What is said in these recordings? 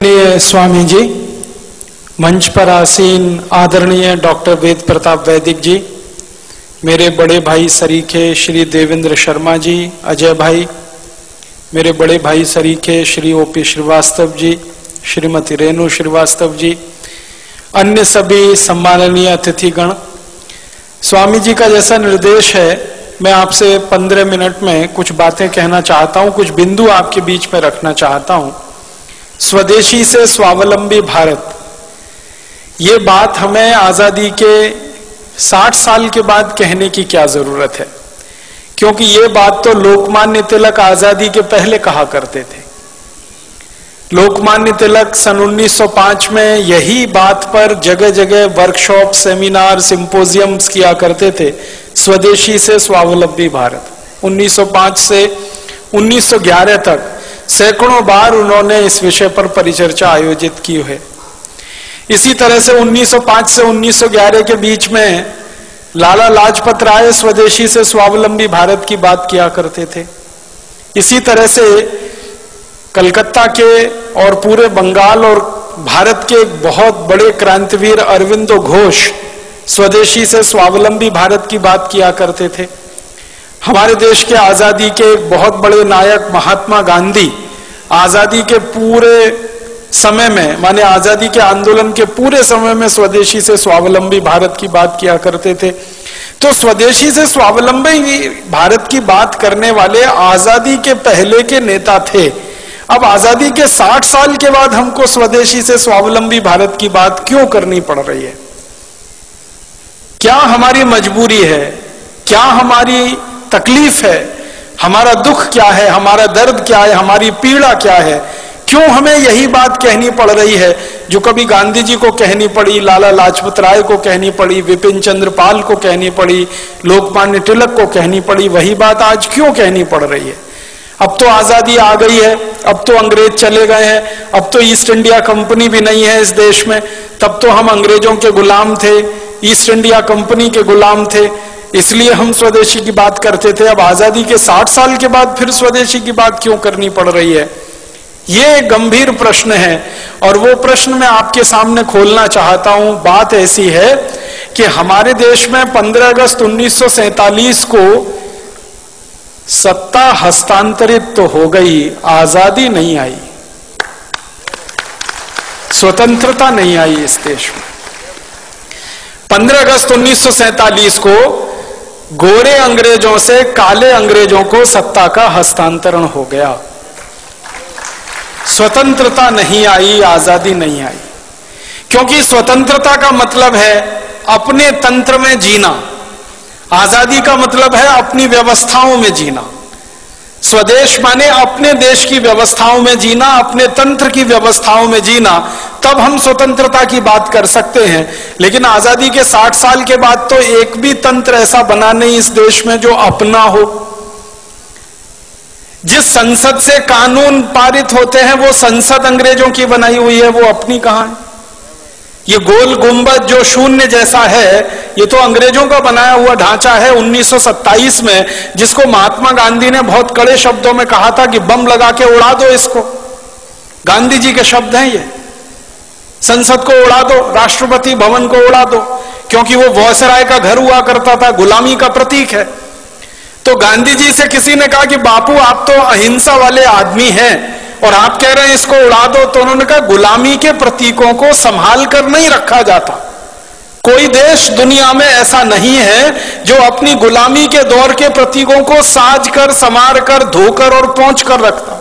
स्वामी जी मंच पर आसीन आदरणीय डॉक्टर वेद प्रताप वैदिक जी, मेरे बड़े भाई सरीखे श्री देवेंद्र शर्मा जी, अजय भाई, मेरे बड़े भाई सरीखे श्री ओपी श्रीवास्तव जी, श्रीमती रेणु श्रीवास्तव जी, अन्य सभी सम्माननीय अतिथिगण। स्वामी जी का जैसा निर्देश है, मैं आपसे पंद्रह मिनट में कुछ बातें कहना चाहता हूँ, कुछ बिंदु आपके बीच में रखना चाहता हूँ। स्वदेशी से स्वावलंबी भारत। ये बात हमें आज़ादी के 60 साल के बाद कहने की क्या ज़रूरत है? क्योंकि ये बात तो लोकमान्य तिलक आज़ादी के पहले कहा करते थे। लोकमान्य तिलक सन 1905 में यही बात पर जगह जगह वर्कशॉप सेमिनार सिंपोजियम्स किया करते थे, स्वदेशी से स्वावलंबी भारत। 1905 से 1911 तक सैकड़ों बार उन्होंने इस विषय पर परिचर्चा आयोजित की है। इसी तरह से 1905 से 1911 के बीच में लाला लाजपत राय स्वदेशी से स्वावलंबी भारत की बात किया करते थे। इसी तरह से कलकत्ता के और पूरे बंगाल और भारत के एक बहुत बड़े क्रांतिवीर अरविंदो घोष स्वदेशी से स्वावलंबी भारत की बात किया करते थे। हमारे देश के आज़ादी के एक बहुत बड़े नायक महात्मा गांधी आज़ादी के पूरे समय में, माने आज़ादी के आंदोलन के पूरे समय में स्वदेशी से स्वावलंबी भारत की बात किया करते थे। तो स्वदेशी से स्वावलंबी भारत की बात करने वाले आज़ादी के पहले के नेता थे। अब आज़ादी के 60 साल के बाद हमको स्वदेशी से स्वावलंबी भारत की बात क्यों करनी पड़ रही है? क्या हमारी मजबूरी है? क्या हमारी तकलीफ़ है। हमारा दुख क्या है? हमारा दर्द क्या है? हमारी पीड़ा क्या है? क्यों हमें यही बात कहनी पड़ रही है जो कभी गांधी जी को कहनी पड़ी, लाला लाजपत राय को कहनी पड़ी, विपिन चंद्र पाल को कहनी पड़ी, लोकमान्य तिलक को कहनी पड़ी, वही बात आज क्यों कहनी पड़ रही है? अब तो आज़ादी आ गई है, अब तो अंग्रेज़ चले गए हैं, अब तो ईस्ट इंडिया कंपनी भी नहीं है इस देश में, तब तो हम अंग्रेज़ों के गुलाम थे, ईस्ट इंडिया कंपनी के गुलाम थे इसलिए हम स्वदेशी की बात करते थे। अब आज़ादी के 60 साल के बाद फिर स्वदेशी की बात क्यों करनी पड़ रही है? ये गंभीर प्रश्न है और वो प्रश्न मैं आपके सामने खोलना चाहता हूँ। बात ऐसी है कि हमारे देश में 15 अगस्त उन्नीस को सत्ता हस्तांतरित तो हो गई, आज़ादी नहीं आई। स्वतंत्रता नहीं आई इस देश में। 15 अगस्त उन्नीस को गोरे अंग्रेज़ों से काले अंग्रेज़ों को सत्ता का हस्तांतरण हो गया। स्वतंत्रता नहीं आई, आज़ादी नहीं आई। क्योंकि स्वतंत्रता का मतलब है अपने तंत्र में जीना। आज़ादी का मतलब है अपनी व्यवस्थाओं में जीना। स्वदेश माने अपने देश की व्यवस्थाओं में जीना, अपने तंत्र की व्यवस्थाओं में जीना। तब हम स्वतंत्रता की बात कर सकते हैं। लेकिन आज़ादी के 60 साल के बाद तो एक भी तंत्र ऐसा बना नहीं इस देश में जो अपना हो। जिस संसद से कानून पारित होते हैं, वो संसद अंग्रेज़ों की बनाई हुई है, वो अपनी कहाँ है ये गोल गुंबद जो शून्य जैसा है, ये तो अंग्रेज़ों का बनाया हुआ ढांचा है 1927 में, जिसको महात्मा गांधी ने बहुत कड़े शब्दों में कहा था कि बम लगा के उड़ा दो इसको। गांधी जी के शब्द हैं ये। संसद को उड़ा दो, राष्ट्रपति भवन को उड़ा दो, क्योंकि वो वॉसराय का घर हुआ करता था, गुलामी का प्रतीक है। तो गांधी जी से किसी ने कहा कि बापू, आप तो अहिंसा वाले आदमी हैं और आप कह रहे हैं इसको उड़ा दो तो उन्होंने कहा, गुलामी के प्रतीकों को संभाल कर नहीं रखा जाता। कोई देश दुनिया में ऐसा नहीं है जो अपनी गुलामी के दौर के प्रतीकों को साज कर संवार कर धोकर और पहुँच कर रखता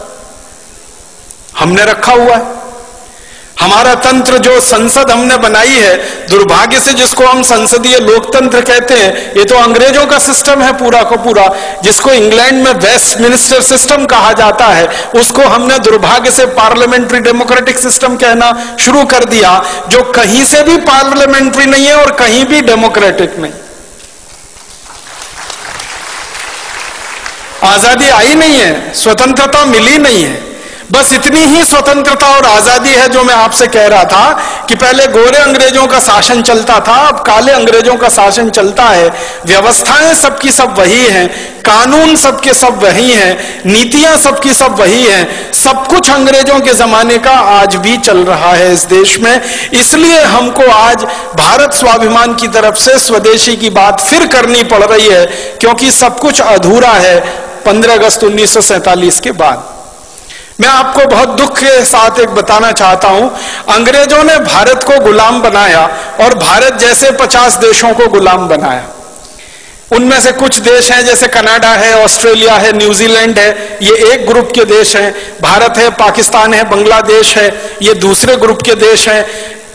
हमने रखा हुआ है। हमारा तंत्र जो संसद हमने बनाई है, दुर्भाग्य से जिसको हम संसदीय लोकतंत्र कहते हैं, ये तो अंग्रेज़ों का सिस्टम है पूरा को पूरा। जिसको इंग्लैंड में वेस्ट मिनिस्टर सिस्टम कहा जाता है, उसको हमने दुर्भाग्य से पार्लियामेंट्री डेमोक्रेटिक सिस्टम कहना शुरू कर दिया, जो कहीं से भी पार्लियामेंट्री नहीं है और कहीं भी डेमोक्रेटिक नहीं। आज़ादी आई नहीं है, स्वतंत्रता मिली नहीं है। बस इतनी ही स्वतंत्रता और आज़ादी है जो मैं आपसे कह रहा था कि पहले गोरे अंग्रेज़ों का शासन चलता था, अब काले अंग्रेज़ों का शासन चलता है। व्यवस्थाएँ सबकी सब वही हैं, कानून सबके सब वही हैं, नीतियाँ सबकी सब वही हैं। सब कुछ अंग्रेज़ों के जमाने का आज भी चल रहा है इस देश में। इसलिए हमको आज भारत स्वाभिमान की तरफ़ से स्वदेशी की बात फिर करनी पड़ रही है, क्योंकि सब कुछ अधूरा है। 15 अगस्त उन्नीस के बाद। मैं आपको बहुत दुख के साथ एक बताना चाहता हूँ। अंग्रेज़ों ने भारत को गुलाम बनाया और भारत जैसे 50 देशों को गुलाम बनाया। उनमें से कुछ देश हैं, जैसे कनाडा है, ऑस्ट्रेलिया है, न्यूजीलैंड है, ये एक ग्रुप के देश हैं। भारत है, पाकिस्तान है, बांग्लादेश है, ये दूसरे ग्रुप के देश हैं।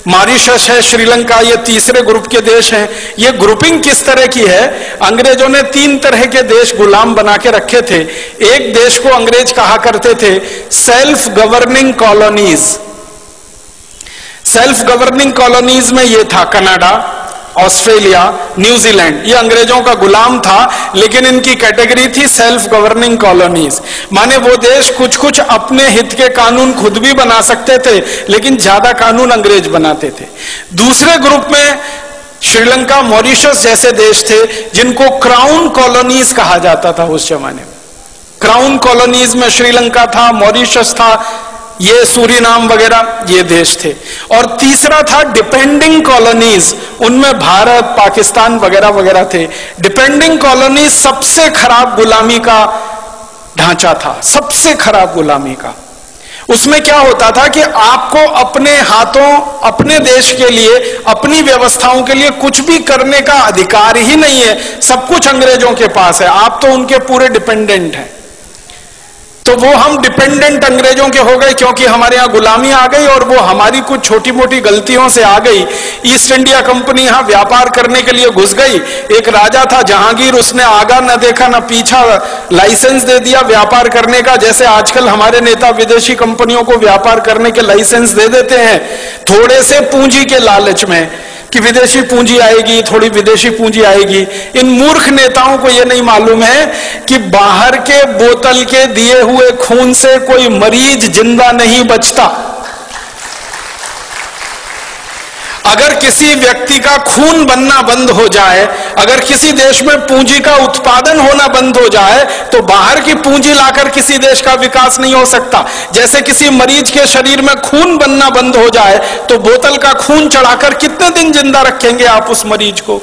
मॉरिशस है, श्रीलंका ये तीसरे ग्रुप के देश हैं। ये ग्रुपिंग किस तरह की है? अंग्रेज़ों ने तीन तरह के देश गुलाम बना के रखे थे। एक देश को अंग्रेज़ कहा करते थे, self governing colonies. Self governing colonies में ये था कनाडा। ऑस्ट्रेलिया न्यूजीलैंड ये अंग्रेज़ों का गुलाम था, लेकिन इनकी कैटेगरी थी सेल्फ गवर्निंग कॉलोनीज माने वो देश कुछ कुछ अपने हित के कानून खुद भी बना सकते थे, लेकिन ज़्यादा कानून अंग्रेज़ बनाते थे। दूसरे ग्रुप में श्रीलंका, मॉरिशस जैसे देश थे, जिनको क्राउन कॉलोनीज कहा जाता था उस जमाने में। क्राउन कॉलोनीज में श्रीलंका था, मॉरिशस था ये सूरी नाम वगैरह, ये देश थे। और तीसरा था डिपेंडिंग कॉलोनीज, उनमें भारत, पाकिस्तान वगैरह वगैरह थे। डिपेंडिंग कॉलोनीज सबसे खराब गुलामी का ढांचा था, सबसे खराब गुलामी का। उसमें क्या होता था कि आपको अपने हाथों, अपने देश के लिए, अपनी व्यवस्थाओं के लिए कुछ भी करने का अधिकार ही नहीं है। सब कुछ अंग्रेज़ों के पास है। आप तो उनके पूरे डिपेंडेंट हैं। तो वो हम डिपेंडेंट अंग्रेज़ों के हो गए क्योंकि हमारे यहाँ गुलामी आ गई और वो हमारी कुछ छोटी मोटी गलतियों से आ गई। ईस्ट इंडिया कंपनी यहाँ व्यापार करने के लिए घुस गई। एक राजा था, जहांगीर, उसने आगा न देखा, न पीछा लाइसेंस दे दिया व्यापार करने का। जैसे आजकल हमारे नेता विदेशी कंपनियों को व्यापार करने के लाइसेंस दे देते हैं, थोड़े से पूंजी के लालच में। कि विदेशी पूंजी आएगी, थोड़ी विदेशी पूंजी आएगी। इन मूर्ख नेताओं को यह नहीं मालूम है कि बाहर के बोतल के दिए हुए खून से कोई मरीज़ ज़िंदा नहीं बचता। अगर किसी व्यक्ति का खून बनना बंद हो जाए, अगर किसी देश में पूंजी का उत्पादन होना बंद हो जाए तो बाहर की पूंजी लाकर किसी देश का विकास नहीं हो सकता। जैसे किसी मरीज़ के शरीर में खून बनना बंद हो जाए तो बोतल का खून चढ़ाकर कितने दिन ज़िंदा रखेंगे आप उस मरीज़ को?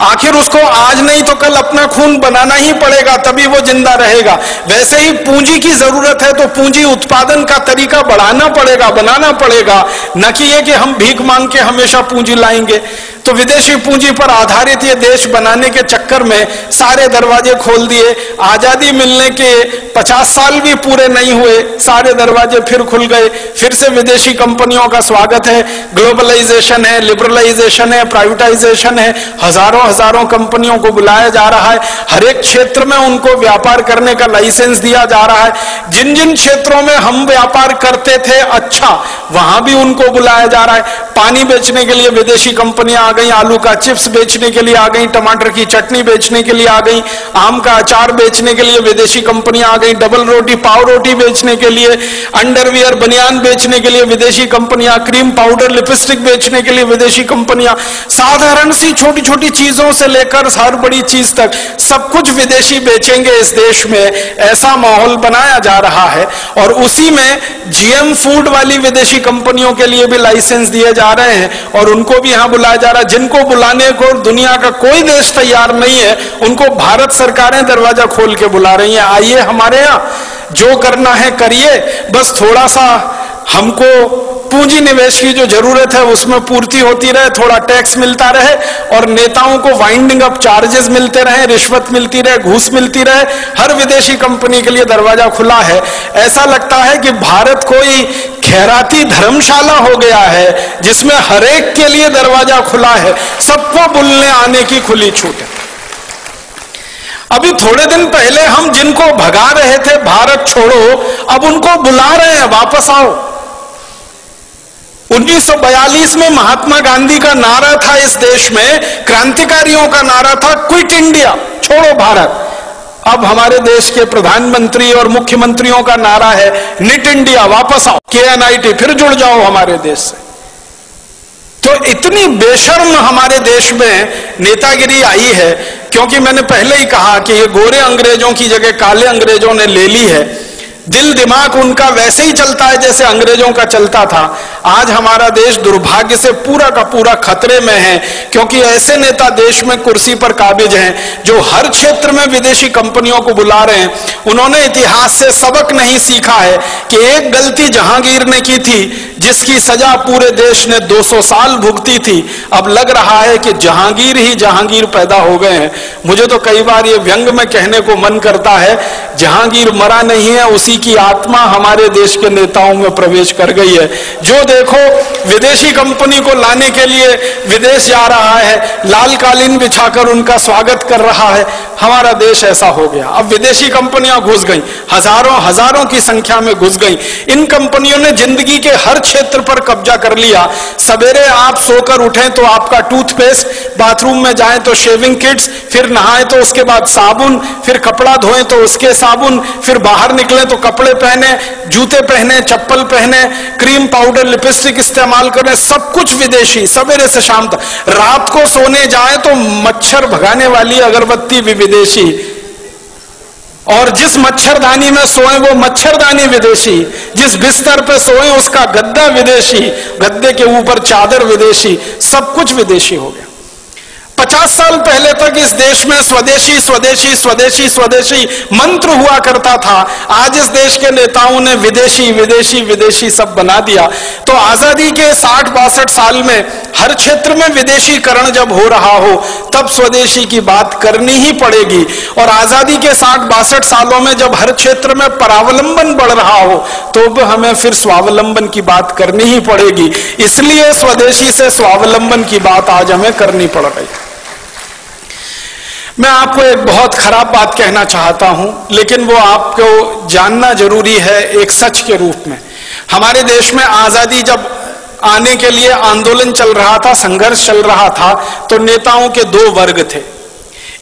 आखिर उसको आज नहीं तो कल अपना खून बनाना ही पड़ेगा, तभी वो ज़िंदा रहेगा। वैसे ही पूंजी की ज़रूरत है तो पूंजी उत्पादन का तरीका बढ़ाना पड़ेगा, बनाना पड़ेगा। न कि ये कि हम भीख मांग के हमेशा पूंजी लाएँगे। तो विदेशी पूंजी पर आधारित ये देश बनाने के चक्कर में सारे दरवाजे खोल दिए। आज़ादी मिलने के 50 साल भी पूरे नहीं हुए, सारे दरवाजे फिर खुल गए। फिर से विदेशी कंपनियों का स्वागत है। ग्लोबलाइजेशन है लिबरलाइजेशन है प्राइवेटाइजेशन है। हज़ारों हज़ारों कंपनियों को बुलाया जा रहा है। हर एक क्षेत्र में उनको व्यापार करने का लाइसेंस दिया जा रहा है। जिन जिन क्षेत्रों में हम व्यापार करते थे अच्छा वहाँ भी उनको बुलाया जा रहा है। पानी बेचने के लिए विदेशी कंपनियाँ आ गई, आलू का चिप्स बेचने के लिए आ गई, टमाटर की चटनी बेचने के लिए आ गई, आम का अचार बेचने के लिए विदेशी कंपनियाँ आ गई। डबल रोटी, पाव रोटी बेचने के लिए अंडरवियर बनियान बेचने के लिए विदेशी कंपनियाँ क्रीम पाउडर लिपस्टिक बेचने के लिए विदेशी कंपनियाँ, साधारण सी छोटी छोटी चीज़ों से लेकर हर बड़ी चीज़ तक सब कुछ विदेशी बेचेंगे इस देश में, ऐसा माहौल बनाया जा रहा है। और उसी में जीएम फ़ूड वाली विदेशी कंपनियों के लिए भी लाइसेंस दिए जा रहे हैं और उनको भी यहाँ बुलाया जा रहा है। जिनको बुलाने को दुनिया का कोई देश तैयार नहीं है, उनको भारत सरकारें दरवाज़ा खोल के बुला रही हैं। आइए, हमारे यहाँ जो करना है करिए। बस थोड़ा सा हमको पूंजी निवेश की जो ज़रूरत है, उसमें पूर्ति होती रहे, थोड़ा टैक्स मिलता रहे और नेताओं को वाइंडिंग अप चार्जेस मिलते रहे, रिश्वत मिलती रहे, घूस मिलती रहे। हर विदेशी कंपनी के लिए दरवाज़ा खुला है। ऐसा लगता है कि भारत कोई खैराती धर्मशाला हो गया है, जिसमें हरेक के लिए दरवाज़ा खुला है। सबको बुलने आने की खुली छूट है। अभी थोड़े दिन पहले हम जिनको भगा रहे थे, भारत छोड़ो, अब उनको बुला रहे हैं, वापस आओ। 1942 में महात्मा गांधी का नारा था इस देश में, क्रांतिकारियों का नारा था, क्विट इंडिया, छोड़ो भारत। अब हमारे देश के प्रधानमंत्री और मुख्यमंत्रियों का नारा है, निट इंडिया, वापस आओ के फिर जुड़ जाओ हमारे देश से। तो इतनी बेशर्म हमारे देश में नेतागिरी आई है, क्योंकि मैंने पहले ही कहा कि ये गोरे अंग्रेज़ों की जगह काले अंग्रेज़ों ने ले ली है। दिल दिमाग उनका वैसे ही चलता है जैसे अंग्रेज़ों का चलता था। आज हमारा देश दुर्भाग्य से पूरा का पूरा खतरे में है, क्योंकि ऐसे नेता देश में कुर्सी पर काबिज हैं, जो हर क्षेत्र में विदेशी कंपनियों को बुला रहे हैं। उन्होंने इतिहास से सबक नहीं सीखा है कि एक गलती जहांगीर ने की थी, जिसकी सजा पूरे देश ने 200 साल भुगती थी। अब लग रहा है कि जहांगीर ही जहांगीर पैदा हो गए हैं। मुझे तो कई बार ये व्यंग में कहने को मन करता है, जहांगीर मरा नहीं है, उसी की आत्मा हमारे देश के नेताओं में प्रवेश कर गई है। जो देखो, विदेशी कंपनी को लाने के लिए विदेश जा रहा है, लाल कालीन बिछाकर उनका स्वागत कर रहा है। हमारा देश ऐसा हो गया। अब विदेशी कंपनियाँ घुस गई। हज़ारों हज़ारों की संख्या में घुस गई। इन कंपनियों ने ज़िंदगी के हर क्षेत्र पर कब्जा कर लिया। सवेरे आप सोकर उठें तो आपका टूथपेस्ट, बाथरूम में जाएँ तो शेविंग किट्स, फिर नहाए तो उसके बाद साबुन, फिर कपड़ा धोएँ तो उसके साबुन, फिर बाहर निकले तो कपड़े पहने, जूते पहने, चप्पल पहने, क्रीम पाउडर लिपस्टिक इस्तेमाल करें सब कुछ विदेशी, सवेरे से शाम तक। रात को सोने जाए तो मच्छर भगाने वाली अगरबत्ती भी विदेशी। और जिस मच्छरदानी में सोए, वो मच्छरदानी विदेशी। जिस बिस्तर पे सोए, उसका गद्दा विदेशी। गद्दे के ऊपर चादर विदेशी। सब कुछ विदेशी हो गया। पचास साल पहले तक इस देश में स्वदेशी स्वदेशी स्वदेशी स्वदेशी मंत्र हुआ करता था। आज इस देश के नेताओं ने विदेशी विदेशी विदेशी सब बना दिया। तो आज़ादी के साठ, बासठ साल में हर क्षेत्र में विदेशीकरण जब हो रहा हो, तब स्वदेशी की बात करनी ही पड़ेगी। और आज़ादी के साठ, बासठ सालों में जब हर क्षेत्र में परावलंबन बढ़ रहा हो तो हमें फिर स्वावलंबन की बात करनी ही पड़ेगी। इसलिए स्वदेशी से स्वावलंबन की बात आज हमें करनी पड़ रही है। मैं आपको एक बहुत खराब बात कहना चाहता हूँ, लेकिन वो आपको जानना ज़रूरी है एक सच के रूप में। हमारे देश में आज़ादी जब आने के लिए आंदोलन चल रहा था, संघर्ष चल रहा था तो नेताओं के दो वर्ग थे।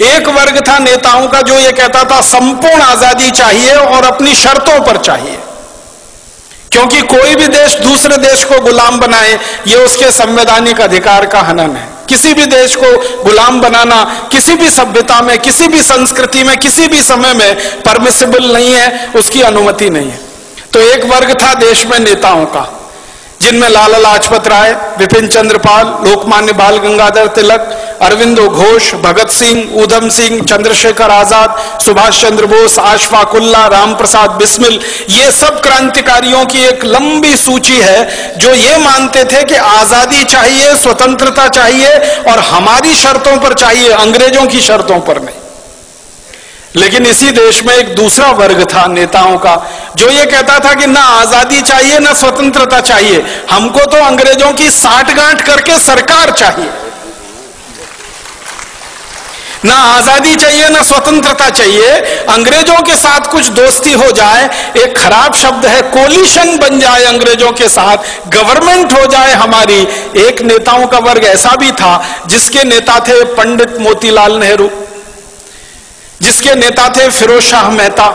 एक वर्ग था नेताओं का जो ये कहता था, संपूर्ण आज़ादी चाहिए और अपनी शर्तों पर चाहिए। क्योंकि कोई भी देश दूसरे देश को गुलाम बनाए, ये उसके संवैधानिक अधिकार का हनन है। किसी भी देश को गुलाम बनाना, किसी भी सभ्यता में, किसी भी संस्कृति में, किसी भी समय में परमिसिबल नहीं है, उसकी अनुमति नहीं है। तो एक वर्ग था देश में नेताओं का। जिनमें लाला लाजपत राय, विपिन चंद्रपाल, लोकमान्य बाल गंगाधर तिलक, अरविंदो घोष, भगत सिंह उधम सिंह, चंद्रशेखर आज़ाद, सुभाष चंद्र बोस आशफाकुल्ला राम प्रसाद बिस्मिल, ये सब क्रांतिकारियों की एक लंबी सूची है, जो ये मानते थे कि आज़ादी चाहिए, स्वतंत्रता चाहिए, और हमारी शर्तों पर चाहिए, अंग्रेज़ों की शर्तों पर नहीं। लेकिन इसी देश में एक दूसरा वर्ग था नेताओं का, जो ये कहता था कि ना आज़ादी चाहिए, ना स्वतंत्रता चाहिए, हमको तो अंग्रेज़ों की साठगांठ करके सरकार चाहिए। ना आज़ादी चाहिए, ना स्वतंत्रता चाहिए, अंग्रेज़ों के साथ कुछ दोस्ती हो जाए, एक खराब शब्द है, कोलिशन बन जाए अंग्रेज़ों के साथ, गवर्नमेंट हो जाए हमारी। एक नेताओं का वर्ग ऐसा भी था, जिसके नेता थे पंडित मोतीलाल नेहरू। जिसके नेता थे फिरोज शाह मेहता।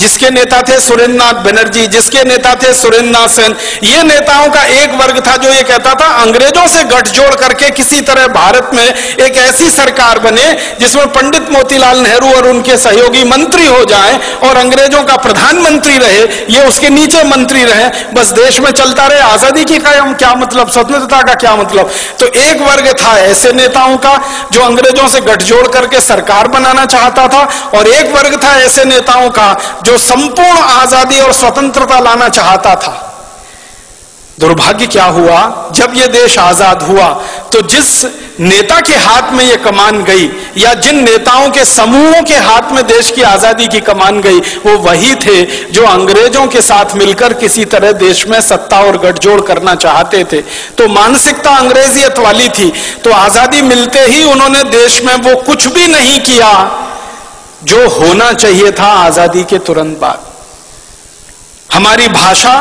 जिसके नेता थे सुरेंद्रनाथ बनर्जी, जिसके नेता थे सुरेंद्रनाथ सेन, ये नेताओं का एक वर्ग था जो ये कहता था, अंग्रेज़ों से गठजोड़ करके किसी तरह भारत में एक ऐसी सरकार बने जिसमें पंडित मोतीलाल नेहरू और उनके सहयोगी मंत्री हो जाएँ और अंग्रेज़ों का प्रधानमंत्री रहे, ये उसके नीचे मंत्री रहे। बस देश में चलता रहे, आज़ादी की कायम, क्या मतलब? स्वतंत्रता का क्या मतलब? तो एक वर्ग था ऐसे नेताओं का जो अंग्रेज़ों से गठजोड़ करके सरकार बनाना चाहता था और एक वर्ग था ऐसे नेताओं का जो जो संपूर्ण आज़ादी और स्वतंत्रता लाना चाहता था। दुर्भाग्य क्या हुआ? जब यह देश आज़ाद हुआ तो जिस नेता के हाथ में यह कमान गई, या जिन नेताओं के समूहों के हाथ में देश की आज़ादी की कमान गई, वो वही थे जो अंग्रेज़ों के साथ मिलकर किसी तरह देश में सत्ता और गठजोड़ करना चाहते थे। तो मानसिकता अंग्रेजियत वाली थी। तो आज़ादी मिलते ही उन्होंने देश में वो कुछ भी नहीं किया। जो होना चाहिए था आज़ादी के तुरंत बाद। हमारी भाषा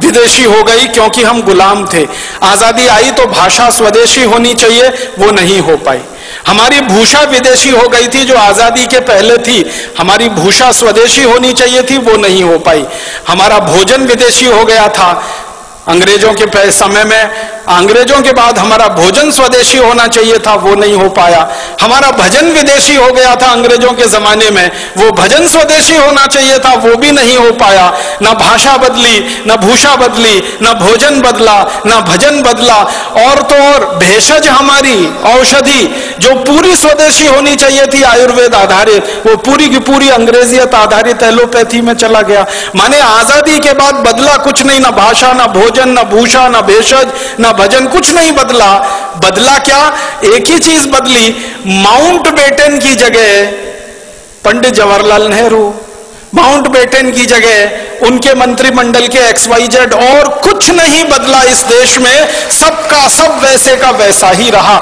विदेशी हो गई क्योंकि हम गुलाम थे। आज़ादी आई तो भाषा स्वदेशी होनी चाहिए, वो नहीं हो पाई। हमारी भूषा विदेशी हो गई थी, जो आज़ादी के पहले थी, हमारी भूषा स्वदेशी होनी चाहिए थी, वो नहीं हो पाई। हमारा भोजन विदेशी हो गया था अंग्रेज़ों के समय में अंग्रेज़ों के बाद हमारा भोजन स्वदेशी होना चाहिए था, वो नहीं हो पाया। हमारा भजन विदेशी हो गया था अंग्रेज़ों के जमाने में। वो भजन स्वदेशी होना चाहिए था, वो भी नहीं हो पाया। ना भाषा बदली, ना भूषा बदली, ना भोजन बदला, ना भजन बदला। और तो और, भेषज हमारी, औषधि जो पूरी स्वदेशी होनी चाहिए थी आयुर्वेद आधारित, वो पूरी की पूरी अंग्रेजियत आधारित एलोपैथी में चला गया। माने आज़ादी के बाद बदला कुछ नहीं, ना भाषा, ना भोजन, ना भूषा, ना भेषज, ना भजन, कुछ नहीं बदला। बदला क्या? एक ही चीज़ बदली, माउंट बेटन की जगह पंडित जवाहरलाल नेहरू, माउंट बेटन की जगह उनके मंत्रिमंडल के एक्स वाई जेड और कुछ नहीं बदला इस देश में, सबका सब वैसे का वैसा ही रहा।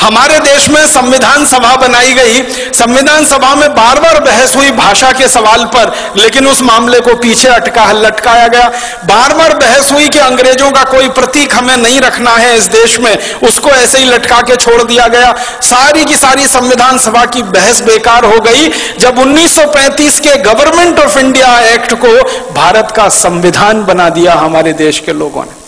हमारे देश में संविधान सभा बनाई गई। संविधान सभा में बार बार बहस हुई भाषा के सवाल पर, लेकिन उस मामले को पीछे अटका, लटकाया गया। बार बार बहस हुई कि अंग्रेज़ों का कोई प्रतीक हमें नहीं रखना है इस देश में, उसको ऐसे ही लटका के छोड़ दिया गया। सारी की सारी संविधान सभा की बहस बेकार हो गई। जब 1935 के गवर्नमेंट ऑफ़ इंडिया एक्ट को भारत का संविधान बना दिया हमारे देश के लोगों ने।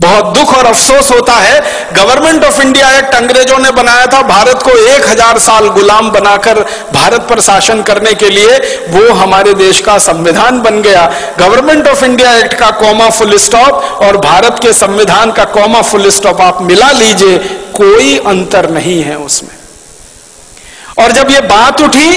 बहुत दुख और अफसोस होता है। गवर्नमेंट ऑफ़ इंडिया एक्ट अंग्रेज़ों ने बनाया था। भारत को एक हज़ार साल गुलाम बनाकर भारत पर शासन करने के लिए वो हमारे देश का संविधान बन गया। गवर्नमेंट ऑफ़ इंडिया एक्ट का कॉमा फुल स्टॉप और भारत के संविधान का कॉमा फुल स्टॉप आप मिला लीजिए, कोई अंतर नहीं है उसमें। और जब ये बात उठी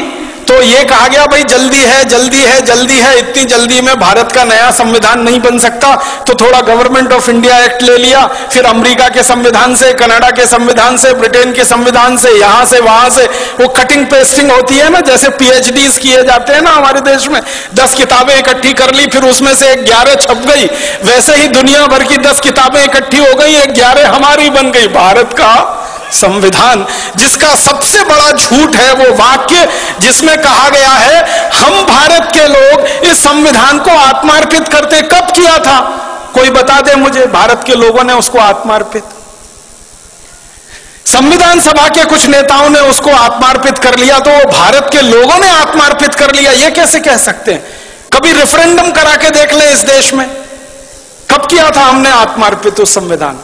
तो ये कहा गया, भाई, जल्दी है जल्दी है जल्दी है, इतनी जल्दी में भारत का नया संविधान नहीं बन सकता। तो थोड़ा गवर्नमेंट ऑफ़ इंडिया एक्ट ले लिया, फिर अमेरिका के संविधान से, कनाडा के संविधान से, ब्रिटेन के संविधान से, यहाँ से, वहाँ से, वो कटिंग पेस्टिंग होती है ना, जैसे पीएचडी किए जाते हैं ना हमारे देश में। दस किताबें इकट्ठी कर ली, फिर उसमें से ग्यारह छप गई। वैसे ही दुनिया भर की दस किताबें इकट्ठी हो गई ग्यारह हमारी बन गई। भारत का संविधान, जिसका सबसे बड़ा झूठ है वो वाक्य, जिसमें कहा गया है, हम भारत के लोग इस संविधान को आत्मार्पित करते। कब किया था? कोई बता दे मुझे, भारत के लोगों ने उसको आत्मार्पित। संविधान सभा के कुछ नेताओं ने उसको आत्मार्पित कर लिया तो वो भारत के लोगों ने आत्मार्पित कर लिया, ये कैसे कह सकते हैं? कभी रेफरेंडम करा के देख ले इस देश में। कब किया था हमने आत्मार्पित उस संविधान?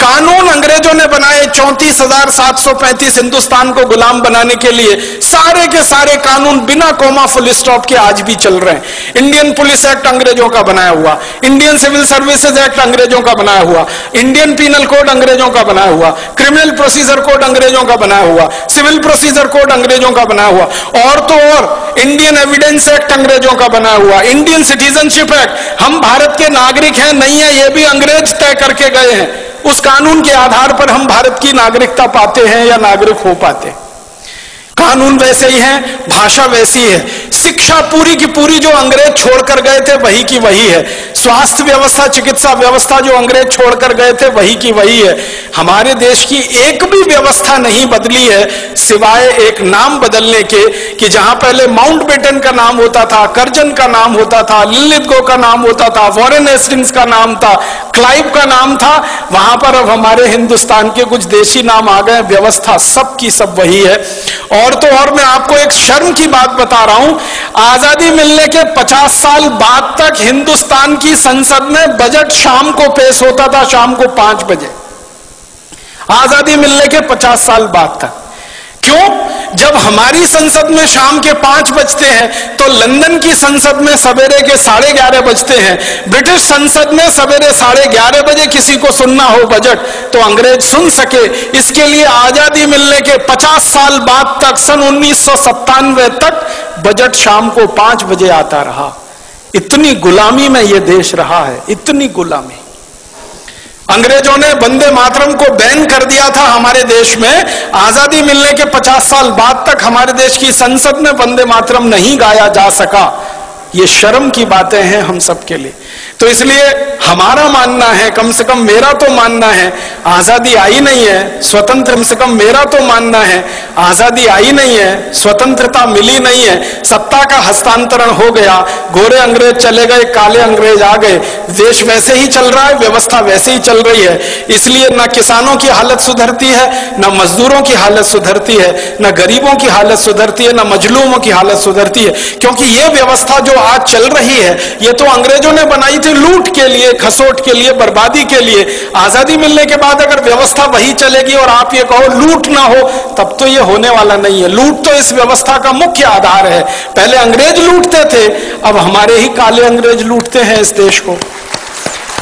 कानून अंग्रेज़ों ने बनाए चौंतीस हज़ार सात सौ पैंतीस हिंदुस्तान को गुलाम बनाने के लिए। सारे के सारे कानून बिना कोमा फुल स्टॉप के आज भी चल रहे हैं। इंडियन पुलिस एक्ट अंग्रेज़ों का बनाया हुआ। इंडियन सिविल सर्विसेज़ एक्ट अंग्रेज़ों का बनाया हुआ। इंडियन पीनल कोड अंग्रेज़ों का बनाया हुआ। क्रिमिनल प्रोसीजर कोड अंग्रेज़ों का बनाया हुआ। सिविल प्रोसीजर कोड अंग्रेज़ों का बनाया हुआ। और तो और इंडियन एविडेंस एक्ट अंग्रेज़ों का बनाया हुआ। इंडियन सिटीजनशिप एक्ट हम भारत के नागरिक हैं, नहीं है, ये भी अंग्रेज़ तय करके गए हैं। उस कानून के आधार पर हम भारत की नागरिकता पाते हैं या नागरिक हो पाते हैं। कानून वैसे ही है, भाषा वैसी है शिक्षा पूरी की पूरी जो अंग्रेज़ छोड़कर गए थे, वही की वही है। स्वास्थ्य व्यवस्था, चिकित्सा व्यवस्था जो अंग्रेज़ छोड़कर गए थे, वही की वही है। हमारे देश की एक भी व्यवस्था नहीं बदली है, सिवाय एक नाम बदलने के, कि जहाँ पहले माउंट बेटन का नाम होता था, करजन का नाम होता था, लिलित गो का नाम होता था, वॉरेन एस्टिंग्स का नाम था, क्लाइव का नाम था, वहाँ पर अब हमारे हिंदुस्तान के कुछ देशी नाम आ गए, व्यवस्था सब की सब वही है। और तो और मैं आपको एक शर्म की बात बता रहा हूँ, आज़ादी मिलने के 50 साल बाद तक हिंदुस्तान की संसद में बजट शाम को पेश होता था, शाम को पाँच बजे। आज़ादी मिलने के 50 साल बाद तक क्यों? जब हमारी संसद में शाम के पाँच बजते हैं तो लंदन की संसद में सवेरे के साढ़े ग्यारह बजते हैं। ब्रिटिश संसद में सवेरे साढ़े ग्यारह बजे किसी को सुनना हो बजट तो अंग्रेज़ सुन सके। इसके लिए आज़ादी मिलने के पचास साल बाद तक, सन उन्नीस सौ सत्तानवे तक, बजट शाम को पाँच बजे आता रहा। इतनी गुलामी में यह देश रहा है, इतनी गुलामी। अंग्रेज़ों ने बंदे मातरम को बैन कर दिया था हमारे देश में। आज़ादी मिलने के 50 साल बाद तक हमारे देश की संसद में बंदे मातरम नहीं गाया जा सका। ये शर्म की बातें हैं हम सबके लिए। तो इसलिए हमारा मानना है, कम से कम मेरा तो मानना है, आज़ादी आई नहीं है, स्वतंत्र, कम से कम मेरा तो मानना है, आज़ादी आई नहीं है, स्वतंत्रता मिली नहीं है, सत्ता का हस्तांतरण हो गया, गोरे अंग्रेज़ चले गए, काले अंग्रेज़ आ गए, देश वैसे ही चल रहा है, व्यवस्था वैसे ही चल रही है, इसलिए न किसानों की हालत सुधरती है, न मजदूरों की हालत सुधरती है, न गरीबों की हालत सुधरती है, न मजलूमों की हालत सुधरती है, क्योंकि ये व्यवस्था जो आज चल रही है, ये तो अंग्रेज़ों ने बनाई थी लूट के लिए, खसोट के लिए, बर्बादी के लिए। आज़ादी मिलने के बाद अगर व्यवस्था वही चलेगी और आप ये कहो लूट ना हो, तब तो ये होने वाला नहीं है। लूट तो इस व्यवस्था का मुख्य आधार है। पहले अंग्रेज़ लूटते थे, अब हमारे ही काले अंग्रेज़ लूटते हैं इस देश को।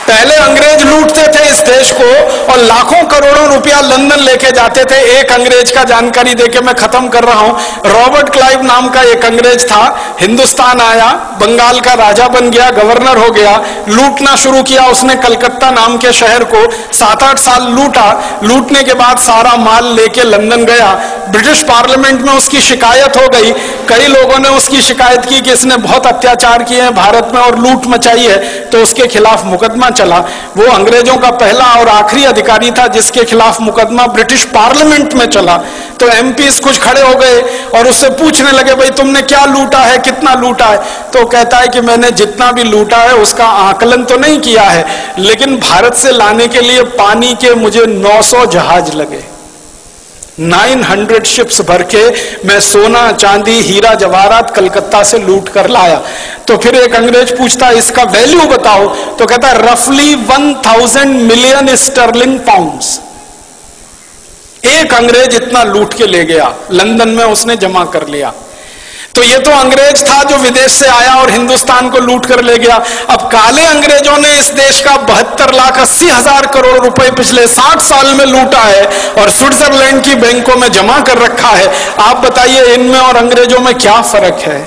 पहले अंग्रेज़ लूटते थे इस देश को और लाखों करोड़ों रुपया लंदन लेके जाते थे। एक अंग्रेज़ का जानकारी देके मैं खत्म कर रहा हूँ। रॉबर्ट क्लाइव नाम का एक अंग्रेज़ था। हिंदुस्तान आया, बंगाल का राजा बन गया, गवर्नर हो गया, लूटना शुरू किया उसने कलकत्ता नाम के शहर को। सात आठ साल लूटा। लूटने के बाद सारा माल लेके लंदन गया। ब्रिटिश पार्लियामेंट में उसकी शिकायत हो गई कई लोगों ने उसकी शिकायत की कि इसने बहुत अत्याचार किए हैं, भारत में और लूट मचाई है तो उसके खिलाफ मुकदमा चला। वो अंग्रेज़ों का पहला और आखिरी अधिकारी था, जिसके खिलाफ मुकदमा ब्रिटिश पार्लियामेंट में चला। तो एम कुछ खड़े हो गए और उससे पूछने लगे, भाई, तुमने क्या लूटा है? कितना लूटा है? तो कहता है कि, मैंने जितना भी लूटा है, उसका आकलन तो नहीं किया है, लेकिन भारत से लाने के लिए पानी के मुझे 900 जहाज़ लगे। 900 शिप्स भर के मैं सोना, चांदी, हीरा, जवाहरात कलकत्ता से लूट कर लाया। तो फिर एक अंग्रेज़ पूछता, इसका वैल्यू बताओ? तो कहता रफली 1000 मिलियन स्टर्लिंग पाउंड्स एक अंग्रेज़ इतना लूट के ले गया। लंदन में उसने जमा कर लिया। तो ये तो अंग्रेज़ था जो विदेश से आया और हिंदुस्तान को लूट कर ले गया। अब काले अंग्रेज़ों ने इस देश का बहत्तर लाख अस्सी हज़ार करोड़ रुपए पिछले साठ साल में लूटा है और स्विट्जरलैंड की बैंकों में जमा कर रखा है। आप बताइए, इनमें और अंग्रेज़ों में क्या फ़र्क है?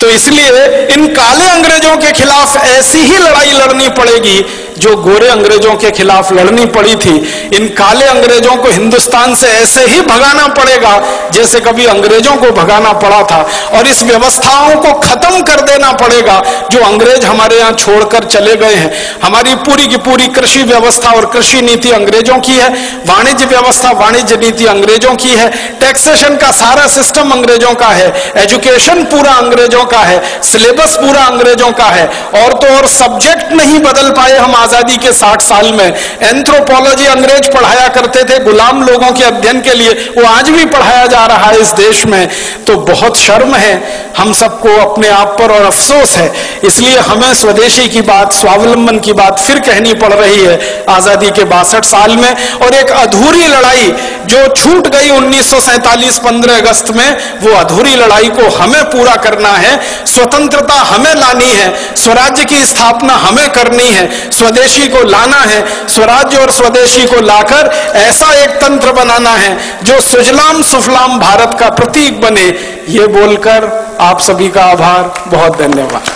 तो इसलिए इन काले अंग्रेज़ों के खिलाफ ऐसी ही लड़ाई लड़नी पड़ेगी जो गोरे अंग्रेज़ों के खिलाफ लड़नी पड़ी थी, इन काले अंग्रेज़ों को हिंदुस्तान से ऐसे ही भगाना पड़ेगा जैसे कभी अंग्रेज़ों को भगाना पड़ा था। और इस व्यवस्थाओं को खत्म कर देना पड़ेगा जो अंग्रेज़ हमारे यहाँ छोड़कर चले गए हैं। हमारी पूरी की पूरी कृषि व्यवस्था और कृषि नीति अंग्रेज़ों की है, वाणिज्य व्यवस्था, वाणिज्य नीति अंग्रेज़ों की है टैक्सेशन का सारा सिस्टम अंग्रेज़ों का है एजुकेशन पूरा अंग्रेज़ों का है सिलेबस पूरा अंग्रेज़ों का है। और तो और सब्जेक्ट नहीं बदल पाए हम आज़ादी के 60 साल में। एंथ्रोपोलॉजी अंग्रेज़ पढ़ाया करते थे, गुलाम लोगों के अध्ययन के लिए, वो आज भी पढ़ाया जा रहा है इस देश में। तो बहुत शर्म है, हम सबको अपने आप पर और अफसोस है। इसलिए हमें स्वदेशी की बात, स्वावलंबन की बात फिर कहनी पड़ रही है आज़ादी के बासठ साल में। और एक अधूरी लड़ाई जो छूट गई उन्नीस सौ अगस्त में, वो अधूरी लड़ाई को हमें पूरा करना है। स्वतंत्रता हमें लानी है। स्वराज्य की स्थापना हमें करनी है। स्वदेशी को लाना है, स्वराज्य और स्वदेशी को लाकर ऐसा एक तंत्र बनाना है जो सुजलाम सुफलाम भारत का प्रतीक बने। ये बोलकर आप सभी का आभार, बहुत धन्यवाद।